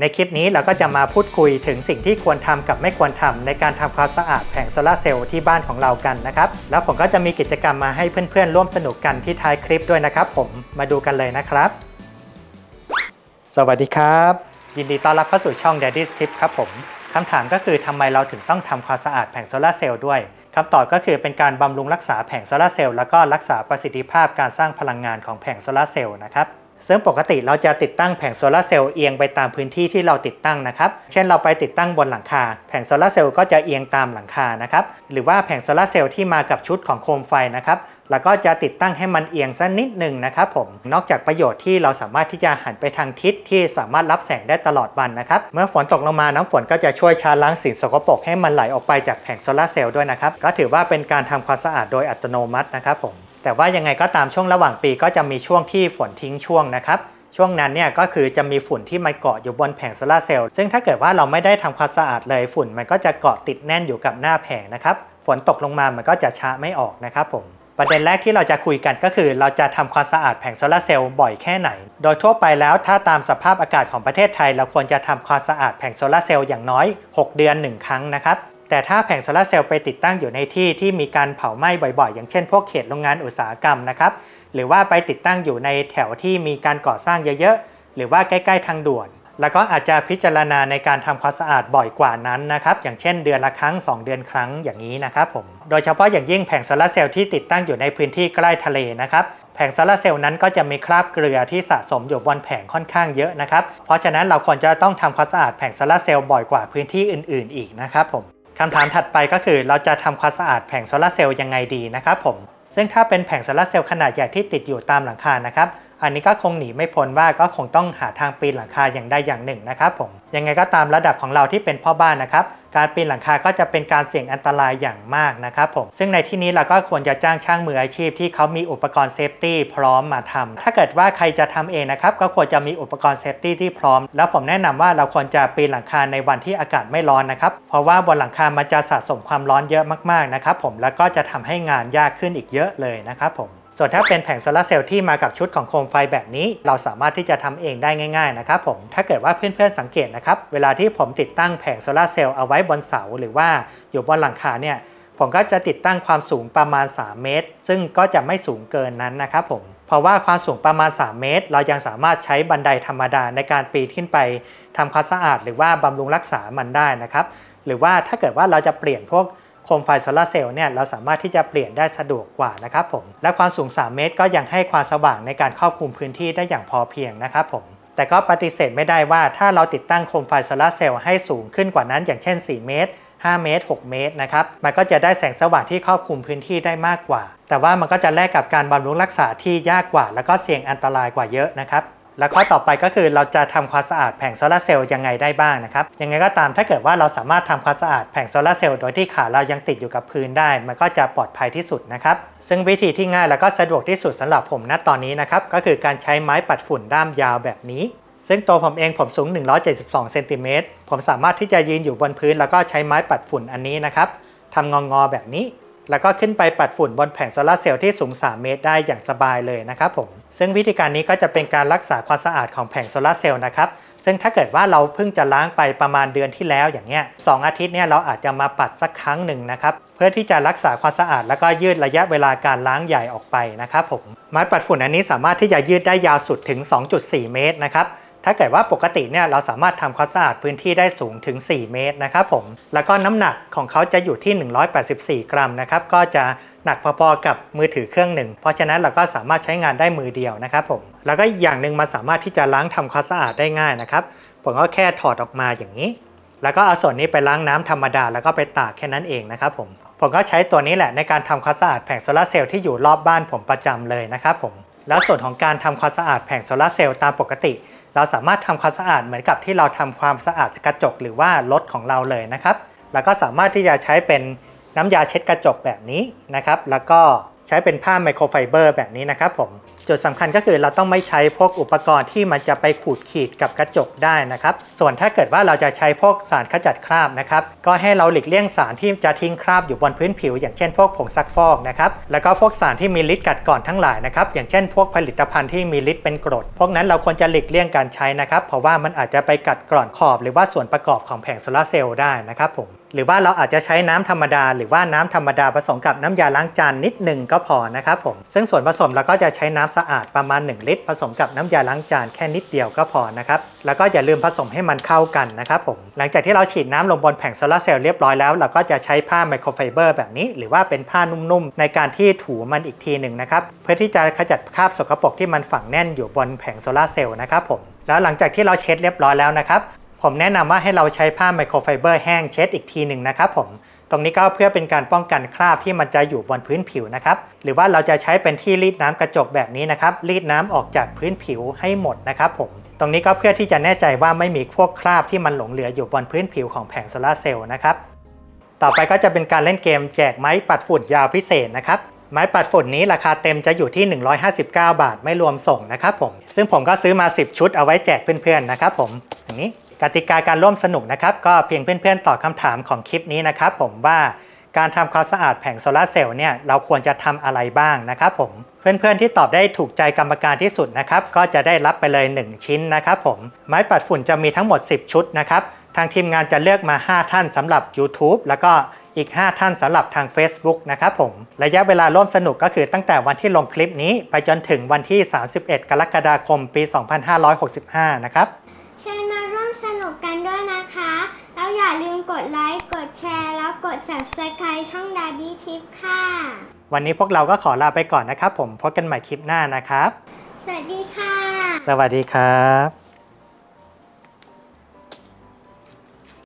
ในคลิปนี้เราก็จะมาพูดคุยถึงสิ่งที่ควรทำกับไม่ควรทำในการทำความสะอาดแผงโซลาร์เซลล์ที่บ้านของเรากันนะครับ แล้วผมก็จะมีกิจกรรมมาให้เพื่อนๆ ร่วมสนุกกันที่ท้ายคลิปด้วยนะครับ ผมมาดูกันเลยนะครับ สวัสดีครับ ยินดีต้อนรับเข้าสู่ช่อง Daddy's Tip ครับผมคำถามก็คือทำไมเราถึงต้องทำความสะอาดแผงโซลาร์เซลล์ด้วยคำตอบก็คือเป็นการบำรุงรักษาแผงโซลาร์เซลล์แล้วก็รักษาประสิทธิภาพการสร้างพลังงานของแผงโซลาร์เซลล์นะครับ ซึ่งปกติเราจะติดตั้งแผงโซลาร์เซลล์เอียงไปตามพื้นที่ที่เราติดตั้งนะครับ เช่นเราไปติดตั้งบนหลังคา แผงโซลาร์เซลล์ก็จะเอียงตามหลังคานะครับ หรือว่าแผงโซลาร์เซลล์ที่มากับชุดของโคมไฟนะครับ แล้วก็จะติดตั้งให้มันเอียงสักนิดหนึ่งนะครับผม นอกจากประโยชน์ที่เราสามารถที่จะหันไปทางทิศที่สามารถรับแสงได้ตลอดวันนะครับ เมื่อฝนตกลงมาน้ำฝนก็จะช่วยชะล้างสิ่งสกปรกให้มันไหลออกไปจากแผงโซลาร์เซลล์ด้วยนะครับ ก็ถือว่าเป็นการทำความสะอาดโดยอัตโนมัตินะครับผม แต่ว่ายังไงก็ตามช่วงระหว่างปีก็จะมีช่วงที่ฝนทิ้งช่วงนะครับ ช่วงนั้นเนี่ยก็คือจะมีฝุ่นที่มันเกาะอยู่บนแผงโซลาร์เซลล์ซึ่งถ้าเกิดว่าเราไม่ได้ทำความสะอาดเลยฝุ่น มันก็จะเกาะติดแน่นอยู่กับหน้าแผงนะครับฝนตกลงมามันก็จะชะไม่ออกนะครับผมประเด็นแรกที่เราจะคุยกันก็คือ เราจะทำความสะอาดแผงโซลาร์เซลล์บ่อยแค่ไหน โดยทั่วไปแล้วถ้าตามสภาพอากาศของประเทศไทย เราควรจะทำความสะอาดแผงโซลาร์เซลล์อย่างน้อย 6 เดือน 1 ครั้งนะครับ แต่ถ้าแผงโซลาร์เซลล์ไปติดตั้งอยู่ในที่ที่มีการเผาไหม้บ่อยๆ อย่างเช่นพวกเขตโรงงานอุตสาหกรรมนะครับหรือว่าไปติดตั้งอยู่ในแถวที่มีการก่อสร้างเยอะๆ หรือว่าใกล้ๆทางด่วน แล้วก็อาจจะพิจารณาในการทำความสะอาดบ่อยกว่านั้นนะครับ อย่างเช่นเดือนละครั้ง 2 เดือนครั้งอย่างนี้นะครับผม โดยเฉพาะอย่างยิ่งแผงโซลาร์เซลล์ที่ติดตั้งอยู่ในพื้นที่ใกล้ทะเลนะครับ แผงโซลาร์เซลล์นั้นก็จะมีคราบเกลือที่สะสมอยู่บนแผงค่อนข้างเยอะนะครับ เพราะฉะนั้นเราควรจะต้องทำความสะอาดแผงโซลาร์เซลล์บ่อยกว่าพื้นที่อื่น ๆ อีกนะครับผม คำถามถัดไปก็คือเราจะทำความสะอาดแผงโซลาร์เซลล์ยังไงดีนะครับผม ซึ่งถ้าเป็นแผงโซลาร์เซลล์ขนาดใหญ่ที่ติดอยู่ตามหลังคานะครับ อันนี้ก็คงหนีไม่พ้นว่าก็คงต้องหาทางปีนหลังคาอย่างใดอย่างหนึ่งนะครับผมยังไงก็ตามระดับของเราที่เป็นพ่อบ้านนะครับการปีนหลังคาก็จะเป็นการเสี่ยงอันตรายอย่างมากนะครับผม ซึ่งในที่นี้เราก็ควรจะจ้างช่างมืออาชีพที่เขามีอุปกรณ์ safety พร้อมมาทำถ้าเกิดว่าใครจะทำเองนะครับ ก็ควรจะมีอุปกรณ์ safety ที่พร้อม แล้วผมแนะนำว่าเราควรจะปีนหลังคาในวันที่อากาศไม่ร้อนนะครับ เพราะว่าบนหลังคามันจะสะสมความร้อนเยอะมากๆนะครับผม แล้วก็จะทำให้งานยากขึ้นอีกเยอะเลยนะครับผม ส่วนถ้าเป็นแผงโซลาร์เซลล์ที่มากับชุดของโคมไฟแบบนี้ เราสามารถที่จะทำเองได้ง่าย ๆ นะครับผมถ้าเกิดว่าเพื่อนๆสังเกตนะครับ เวลาที่ผมติดตั้งแผงโซลาร์เซลล์เอาไว้บนเสา หรือว่าอยู่บนหลังคาเนี่ยผมก็จะติดตั้งความสูงประมาณ 3 เมตร ซึ่งก็จะไม่สูงเกินนั้นนะครับผมเพราะว่าความสูงประมาณ 3 เมตร เรายังสามารถใช้บันไดธรรมดาในการปีนขึ้นไปทำความสะอาด หรือว่าบำรุงรักษามันได้นะครับ หรือว่าถ้าเกิดว่าเราจะเปลี่ยนพวกโคมไฟโซลาร์เซลล์เนี่ยเราสามารถที่จะเปลี่ยนได้สะดวกกว่านะครับผม และความสูง 3 เมตรก็ยังให้ความสว่างในการครอบคลุมพื้นที่ได้อย่างพอเพียงนะครับผม แต่ก็ปฏิเสธไม่ได้ว่าถ้าเราติดตั้งโคมไฟโซลาร์เซลล์ให้สูงขึ้นกว่านั้นอย่างเช่น 4 เมตร 5 เมตร 6 เมตรนะครับ มันก็จะได้แสงสว่างที่ครอบคลุมพื้นที่ได้มากกว่า แต่ว่ามันก็จะแลกกับการบำรุงรักษาที่ยากกว่า แล้วก็เสี่ยงอันตรายกว่าเยอะนะครับ แล้วข้อต่อไปก็คือเราจะทำความสะอาดแผงโซลาร์เซลล์ยังไงได้บ้างนะครับ ยังไงก็ตามถ้าเกิดว่าเราสามารถทำความสะอาดแผงโซลาร์เซลล์โดยที่ขาเรายังติดอยู่กับพื้นได้ มันก็จะปลอดภัยที่สุดนะครับ ซึ่งวิธีที่ง่ายแล้วก็สะดวกที่สุดสำหรับผมณตอนนี้นะครับก็คือการใช้ไม้ปัดฝุ่นด้ามยาวแบบนี้ซึ่งตัวผมเองผมสูง 172 เซนติเมตร ผมสามารถที่จะยืนอยู่บนพื้น แล้วก็ใช้ไม้ปัดฝุ่นอันนี้นะครับทำงองอๆแบบนี้ แล้วก็ขึ้นไปปัดฝุ่นบนแผงโซลาร์เซลล์ที่สูง 3 เมตรได้อย่างสบายเลยนะครับผม ซึ่งวิธีการนี้ก็จะเป็นการรักษาความสะอาดของแผงโซลาร์เซลล์นะครับ ซึ่งถ้าเกิดว่าเราเพิ่งจะล้างไปประมาณเดือนที่แล้วอย่างเงี้ยสอาทิตย์เนี่ยเราอาจจะมาปัดสักครั้งหนึ่งนะครับ เพื่อที่จะรักษาความสะอาด แล้วก็ยืดระยะเวลาการล้างใหญ่ออกไปนะครับผม ไม้ปัดฝุ่นอันนี้สามารถที่จะยืดได้ยาวสุดถึง 2.4 เมตรนะครับ ถ้าเกิดว่าปกติเนี่ยเราสามารถทำความสะอาดพื้นที่ได้สูงถึง 4 เมตรนะครับผม แล้วก็น้ำหนักของเขาจะอยู่ที่ 184 กรัมนะครับ ก็จะหนักพอๆกับมือถือเครื่องหนึ่ง เพราะฉะนั้นเราก็สามารถใช้งานได้มือเดียวนะครับผม แล้วก็อีกอย่างหนึ่งมันสามารถที่จะล้างทำความสะอาดได้ง่ายนะครับ ผมก็แค่ถอดออกมาอย่างนี้ แล้วก็เอาส่วนนี้ไปล้างน้ำธรรมดา แล้วก็ไปตากแค่นั้นเองนะครับผม ผมก็ใช้ตัวนี้แหละในการทำความสะอาดแผงโซลาร์เซลล์ที่อยู่รอบบ้านผมประจำเลยนะครับผม แล้วส่วนของการทำความสะอาดแผงโซลาร์เซลล์ตามปกติ เราสามารถทำความสะอาดเหมือนกับที่เราทำความสะอาดกระจกหรือว่ารถของเราเลยนะครับ แล้วก็สามารถที่จะใช้เป็นน้ำยาเช็ดกระจกแบบนี้นะครับ แล้วก็ ใช้เป็นผ้าไมโครไฟเบอร์แบบนี้นะครับผม จุดสำคัญก็คือเราต้องไม่ใช้พวกอุปกรณ์ที่มันจะไปขูดขีดกับกระจกได้นะครับ ส่วนถ้าเกิดว่าเราจะใช้พวกสารขจัดคราบนะครับ ก็ให้เราหลีกเลี่ยงสารที่จะทิ้งคราบอยู่บนพื้นผิว อย่างเช่นพวกผงซักฟอกนะครับ แล้วก็พวกสารที่มีฤทธิ์กัดกร่อนทั้งหลายนะครับ อย่างเช่นพวกผลิตภัณฑ์ที่มีฤทธิ์เป็นกรด พวกนั้นเราควรจะหลีกเลี่ยงการใช้นะครับ เพราะว่ามันอาจจะไปกัดกร่อนขอบ หรือว่าส่วนประกอบของแผงโซลาร์เซลล์ได้นะครับผม หรือว่าเราอาจจะใช้น้ำธรรมดา หรือว่าน้ำธรรมดาผสมกับน้ำยาล้างจานนิดหนึ่งก็พอนะครับผม ซึ่งส่วนผสมเราก็จะใช้น้ำสะอาดประมาณ 1 ลิตร ผสมกับน้ำยาล้างจานแค่นิดเดียวก็พอนะครับ แล้วก็อย่าลืมผสมให้มันเข้ากันนะครับผม หลังจากที่เราฉีดน้ำลงบนแผงโซลาร์เซลล์เรียบร้อยแล้วเราก็จะใช้ผ้าไมโครไฟเบอร์แบบนี้ หรือว่าเป็นผ้านุ่มๆในการที่ถูมันอีกทีหนึ่งนะครับ เพื่อที่จะขจัดคราบสกปรกที่มันฝังแน่นอยู่บนแผงโซลาร์เซลล์นะครับผมแล้วหลังจากที่เราเช็ดเรียบร้อยแล้วนะครับ ผมแนะนำว่าให้เราใช้ผ้าไมโครไฟเบอร์แห้งเช็ดอีกทีหนึ่งนะครับผมตรงนี้ก็เพื่อเป็นการป้องกันคราบที่มันจะอยู่บนพื้นผิวนะครับ หรือว่าเราจะใช้เป็นที่รีดน้ำกระจกแบบนี้นะครับ รีดน้ำออกจากพื้นผิวให้หมดนะครับผม ตรงนี้ก็เพื่อที่จะแน่ใจว่าไม่มีพวกคราบที่มันหลงเหลืออยู่บนพื้นผิวของแผงโซลาร์เซลล์นะครับ ต่อไปก็จะเป็นการเล่นเกมแจกไม้ปัดฝุ่นยาวพิเศษนะครับ ไม้ปัดฝุ่นนี้ราคาเต็มจะอยู่ที่ 159 บาทไม่รวมส่งนะครับผม ซึ่งผมก็ซื้อมา 10 ชุดเอาไว้แจกเพื่อนๆนะครับผมอย่างนี้ กติกาการร่วมสนุกนะครับ ก็เพียงเพื่อนๆตอบคำถามของคลิปนี้นะครับผมว่าการทำความสะอาดแผงโซลาร์เซลล์เนี่ยเราควรจะทำอะไรบ้างนะครับผมเพื่อนๆที่ตอบได้ถูกใจกรรมการที่สุดนะครับก็จะได้รับไปเลย 1 ชิ้นนะครับผมไม้ปัดฝุ่นจะมีทั้งหมด 10 ชุดนะครับทางทีมงานจะเลือกมา 5 ท่านสำหรับ YouTube แล้วก็อีก 5 ท่านสำหรับทาง Facebook นะครับผม ระยะเวลาร่วมสนุกก็คือตั้งแต่วันที่ลงคลิปนี้ ไปจนถึงวันที่ 31 กรกฎาคม ปี 2565 นะครับเชิญมา บกกันด้วยนะคะ แล้วอย่าลืมกดไลค์ กดแชร์ แล้วกด subscribe ช่องดาดี้ทิปค่ะ วันนี้พวกเราก็ขอลาไปก่อนนะครับผม พบกันใหม่คลิปหน้านะครับ สวัสดีค่ะ สวัสดีครับ